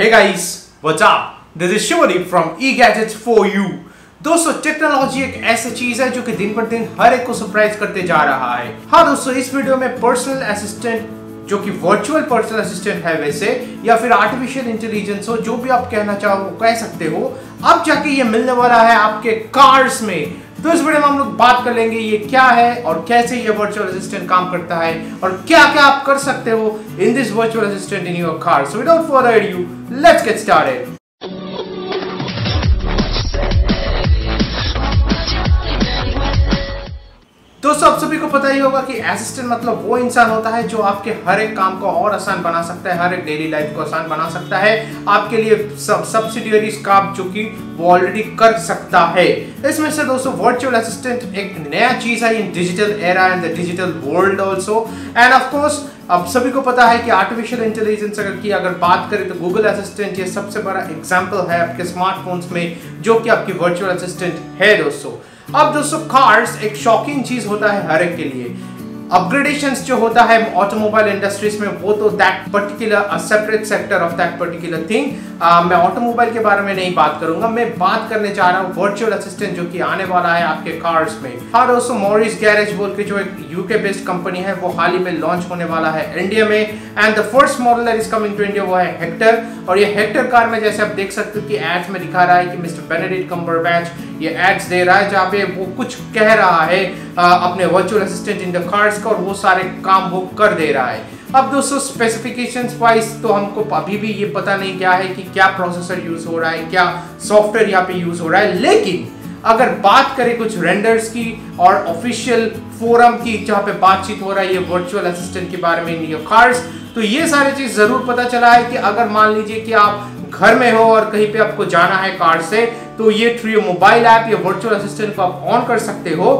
Hey guys, what's up? This is Shivani from eGadgets for you. दोस्तों technology एक ऐसी चीज़ है जो कि दिन पर दिन हर एक को सरप्राइज़ करते जा रहा है हाँ दोस्तों इस वीडियो में पर्सनल असिस्टेंट जो कि वर्चुअल पर्सनल असिस्टेंट है वैसे या फिर आर्टिफिशियल इंटेलिजेंस हो जो भी आप कहना चाहो कह सकते हो अब जाके ये मिलने वाला है आपके कार्स में तो इस वीडियो में हम लोग बात कर लेंगे ये क्या है और कैसे ये वर्चुअल असिस्टेंट काम करता है और क्या क्या आप कर सकते हो in this virtual assistant in your car so without for you let's get started पता ही होगा कि असिस्टेंट मतलब वो इंसान होता है जो आपके हर एक काम को और आसान बना सकता है, हर एक डेली लाइफ को आसान बना सकता है। आपके लिए सब सब्सिडियरीज काम जो कि वो ऑलरेडी कर सकता है। इसमें से दोस्तों वर्चुअल असिस्टेंट एक नया चीज़ है in digital era and the digital world also and of course अब सभी को पता है कि आर्टिफिशियल इंटेलिजेंस अगर की अगर बात करें तो गूगल असिस्टेंट ये सबसे बड़ा एग्ज़ाम्पल है आपके स्मार्टफोन्स में, जो कि आपकी वर्चुअल असिस्टेंट है दोस्तों। अब दोस्तों कार्स एक शॉकिंग चीज़ होता है हर एक के लिए। अपग्रेडेशन जो होता है ऑटोमोबाइल इंडस्ट्रीज़ में, वो तो that particular separate sector of that particular thing मैं ऑटोमोबाइल के बारे में नहीं बात करूँगा। मैं बात करने जा रहा हूँ वर्चुअल असिस्टेंट जो कि आने वाला है आपके कार्स में। हाँ दोस्तों मॉरिस गैरेज बोल के जो एक यूके बेस्ड कंपनी है वो हाल ही में लॉन्च होने वाला है इंडिया में। And the first model is coming to India वो है हेक्टर और ये हेक्टर कार में जैसे आप देख सकते हो कि एड्स में दिखा रहा है कि मिस्टर बेनेडिक्ट कम्बरबैच ये एड्स दे रहा है जहाँ पे वो कुछ कह रहा है आ, अपने virtual assistant in the cars का और वो सारे काम वो कर दे रहा है। अब दोस्तों स्पेसिफिकेशंस वाइज तो हमको अभी भी ये पता नहीं क्या है कि क्या प्रोसेसर यूज़ हो रहा है, क्या सॉफ्टवेयर यहाँ पे यूज़ हो रहा है। लेकिन अगर बात करें कुछ रेंडर्स की और ऑफिशियल फोरम की जहाँ पे बातचीत हो रहा है, ये वर्चुअल असिस्टेंट के बारे में इन कार्स तो ये सारी चीज़ ज़रूर पता चला है कि अगर मान लीजिए कि आप घर में हो और कहीं पे आपको जाना है कार से तो ये थ्रू मोबाइल ऐप या वर्चुअल असिस्टेंट को आप ऑन कर सकते हो।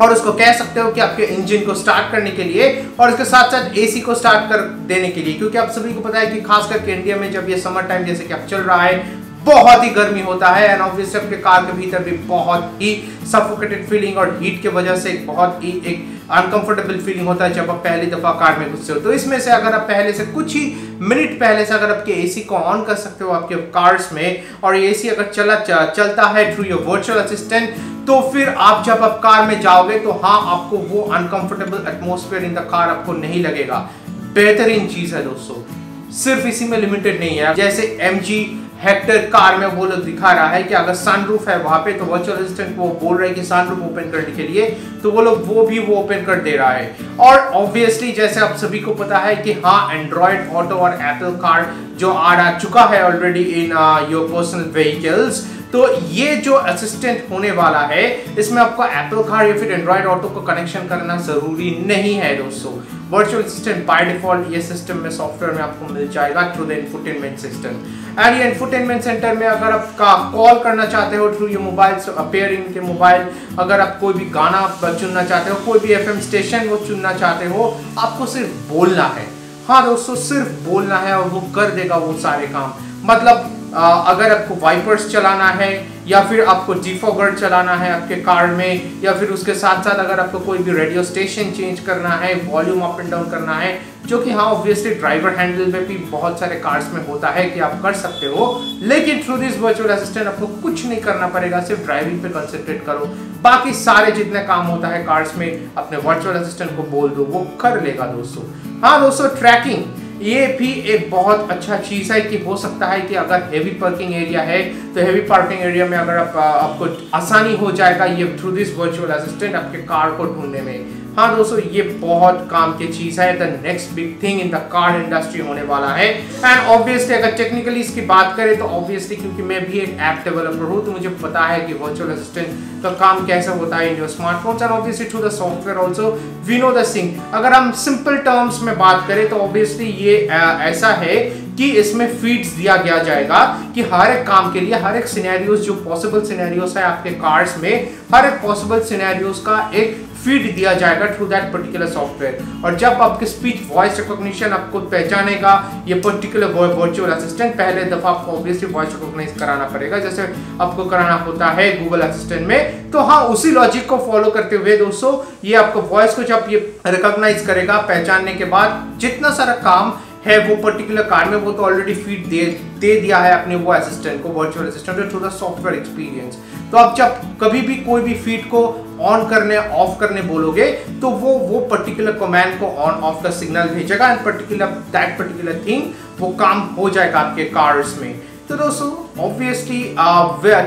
और उसको कह सकते हो कि आपके इंजन को स्टार्ट करने के लिए और इसके साथ साथ एसी को स्टार्ट कर देने के लिए। क्योंकि आप सभी को पता है कि खास करके इंडिया में जब ये समर टाइम जैसे कि अब चल रहा है बहुत ही गर्मी होता है एंड ऑब्वियसली आपके कार के भीतर भी बहुत ही सफोकेटेड फीलिंग और हीट की वजह से बहुत ही एक अनकंफर्टेबल फीलिंग होता है जब आप पहली दफ़ा कार में घुसते हो। तो इसमें से अगर आप पहले से कुछ ही मिनट पहले से अगर आपके एसी को ऑन कर सकते हो आपके कार्स में और एसी अगर चला, चलता है थ्रू योर वर्चुअल असिस्टेंट तो फिर आप जब आप कार में जाओगे तो हाँ आपको वो uncomfortable atmosphere in the car आपको नहीं लगेगा। बेहतरीन चीज़ है दोस्तों। सिर्फ़ इसी में लिमिटेड नहीं है। जैसे एमजी हेक्टर कार में वो लोग दिखा रहा है कि अगर सनरूफ है वहाँ पे तो वर्चुअल असिस्टेंट वो बोल रहे हैं कि सनरूफ ओपन करने के लिए तो वो लोग वो भी वो ओपन कर दे रहा है। और ऑब्वियसली जैसे आप सभी को पता है कि हाँ एंड्रॉयड ऑटो और एप्पल कार जो आ रहा, चुका है already in your personal vehicles तो ये जो असिस्टेंट होने वाला है, इसमें आपको एप्पल कार या फिर एंड्रॉयड ऑटो को कनेक्शन करना ज़रूरी नहीं है दोस्तों। वर्चुअल असिस्टेंट बाय डिफ़ॉल्ट ये सिस्टम में सॉफ्टवेयर में आपको मिल जाएगा through the infotainment system and ये इन्फोटेनमेंट सेंटर में अगर आप का कॉल करना चाहते हो थ्रू योर मोबाइल अपेयरिंग के मोबाइल अगर आप कोई भी गाना चुनना चाहते हो, कोई भी एफएम स्टेशन वो चुनना चाहते हो, आपको सिर्फ़ बोलना है। हाँ दोस्तों, सिर्फ़ बोलना है और वो कर देगा वो सारे काम। मतलब अगर आपको वाइपर्स चलाना है, या फिर आपको डिफोगर चलाना है आपके कार में, या फिर उसके साथ साथ अगर आपको कोई भी रेडियो स्टेशन चेंज करना है वॉल्यूम अप एंड डाउन करना है, जो कि हाँ ऑब्वियसली ड्राइवर हैंडल में भी बहुत सारे कार्स में होता है कि आप कर सकते हो, लेकिन थ्रू दिस वर्चुअल असिस्टेंट आपको कुछ नहीं करना पड़ेगा, सिर्फ़ ड्राइविंग पे कंसेंट्रेट करो। बाकी सारे जितने काम होता है कार्स में, अपने वर्चुअल असिस्टेंट को बोल दो, वो कर लेगा दोस्तों। हाँ दोस्तों ट्रैकिंग ये भी एक बहुत अच्छा चीज़ है कि हो सकता है कि अगर हेवी पार्किंग एरिया है तो हेवी पार्किंग एरिया में अगर आप, आपको आसानी हो जाएगा ये थ्रू दिस वर्चुअल असिस्टेंट आपके कार को ढूँढने में। हाँ दोस्तों, ये बहुत काम की चीज़ है। The next big thing in the car industry होने वाला है। एंड ऑब्वियसली अगर टेक्निकली इसकी बात करें तो ऑब्वियसली क्योंकि मैं भी एक ऐप डेवलपर हूँ तो मुझे पता है कि वर्चुअल असिस्टेंट का काम कैसे होता है in your smartphones and obviously to the software also we know the thing अगर हम सिंपल टर्म्स में बात करें तो ऑब्वियसली ये ऐसा है कि इसमें फीड्स दिया गया जाएगा कि हर एक काम के लिए, हर एक सिनेरियोस जो पॉसिबल सिनेरियोस है आपके कार्स में, हर एक पॉसिबल सिनेरियोस का एक फ़ीड दिया जाएगा थ्रू दैट पर्टिकुलर सॉफ्टवेयर और जब आपके स्पीच वॉइस रिकॉग्निशन आपको पहचानेगा, ये पर्टिकुलर वर्चुअल असिस्टेंट पहले दफ़ा आपको ऑब्वियसली वॉइस रिकॉग्नाइज कराना पड़ेगा। जैसे आपको कराना होता है गूगल असिस्टेंट में तो हाँ उसी लॉजिक को फॉलो करते हुए दोस्तों, ये आपको वॉइस को जब ये रिकॉग्नाइज करेगा पहचानने के बाद, जितना सारा काम है वो पर्टिकुलर कार में, वो तो ऑलरेडी फ़ीड दे दे दिया है अपने वो असिस्टेंट को virtual assistant through the software experience तो आप जब कभी भी कोई भी फ़ीड को ऑन करने ऑफ़ करने बोलोगे तो वो वो पर्टिकुलर कमांड को ऑन ऑफ़ का सिग्नल भेजेगा and particular that particular thing वो काम हो जाएगा आपके कार्स में. तो दोस्तों obviously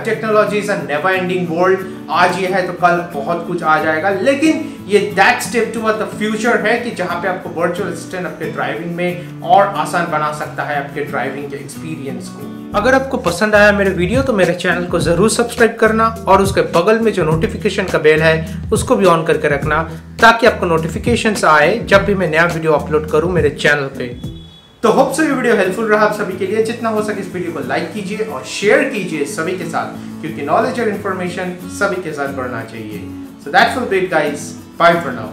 technology is never ending world आज ये है तो कल बहुत कुछ आ जाएगा। लेकिन ये that step to the future है कि जहाँ पे आपको वर्चुअल असिस्टेंट आपके ड्राइविंग में और आसान बना सकता है आपके ड्राइविंग के एक्सपीरियंस को। अगर आपको पसंद आया मेरे वीडियो तो मेरे चैनल को ज़रूर सब्सक्राइब करना और उसके बगल में जो नोटिफिकेशन का बेल है, उसको भी ऑन करके रखना, ताकि आपको नोटिफिकेशन आए जब भी मैं नया वीडियो अपलोड करूँ मेरे चैनल पे। तो होप सो ये वीडियो हेल्पफुल रहा आप सभी के लिए। जितना हो सके इस वीडियो को लाइक कीजिए और शेयर कीजिए सभी के साथ, क्योंकि नॉलेज और इन्फॉर्मेशन सभी के साथ बढ़ना चाहिए। So that's for big guys bye for now